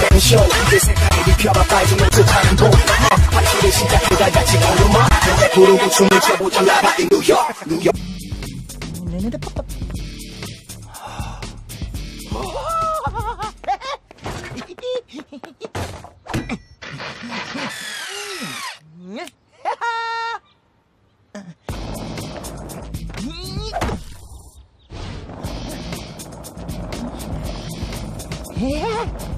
되는 쇼 그게 색깔이 비켜봐 빠지는 듯하는 그 돈 확실히 어, 시작해 다 같이 걸음아 노 부르고 춤을 춰보자 라바 인 뉴욕 뉴욕 Yeah.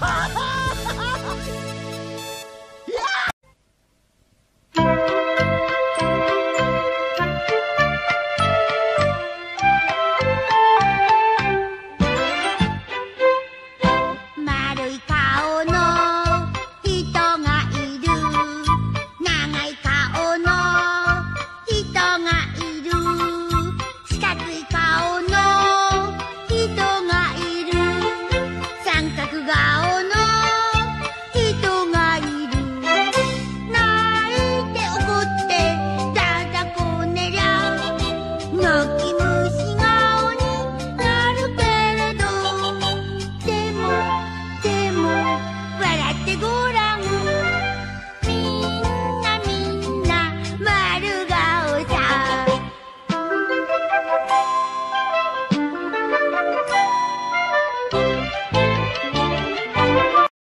Ta-da! Wow.